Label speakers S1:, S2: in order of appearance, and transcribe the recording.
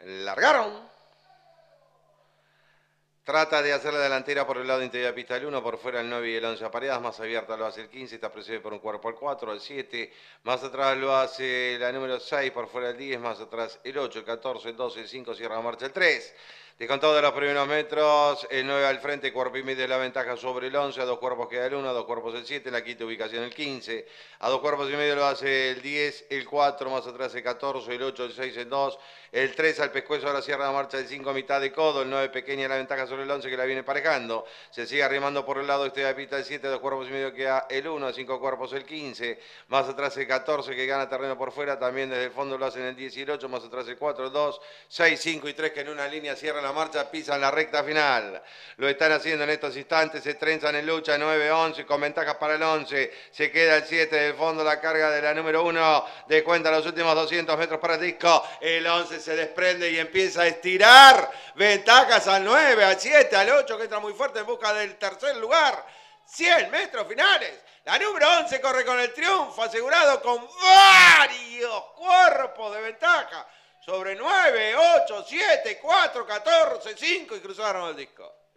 S1: Largaron. Trata de hacer la delantera por el lado interior de pista el 1, por fuera el 9 y el 11 apareadas, más abierta lo hace el 15, está precedido por un cuerpo al 4, al 7, más atrás lo hace la número 6, por fuera el 10, más atrás el 8, el 14, el 12, el 5, cierra la marcha el 3. Descontado de los primeros metros, el 9 al frente, cuerpo y medio de la ventaja sobre el 11, a dos cuerpos queda el 1, a dos cuerpos el 7, la quinta ubicación el 15, a dos cuerpos y medio lo hace el 10, el 4, más atrás el 14, el 8, el 6, el 2, el 3 al pescuezo, ahora cierra la marcha el 5 a mitad de codo, el 9 pequeña la ventaja sobre el 11 que la viene parejando, se sigue arrimando por el lado este de pista el 7, a dos cuerpos y medio queda el 1, a cinco cuerpos el 15, más atrás el 14 que gana terreno por fuera, también desde el fondo lo hacen el 10 y el 8, más atrás el 4, el 2, 6, 5 y 3 que en una línea cierra la marcha, pisan la recta final. Lo están haciendo en estos instantes, se trenzan en lucha 9-11 con ventajas para el 11. Se queda el 7 del fondo, la carga de la número 1. De cuenta los últimos 200 metros para el disco. El 11 se desprende y empieza a estirar. Ventajas al 9, al 7, al 8 que entra muy fuerte en busca del tercer lugar. 100 metros finales. La número 11 corre con el triunfo asegurado con varios cuerpos de ventaja sobre 9, 8, 7, 4, 14, 5 y cruzaron el disco.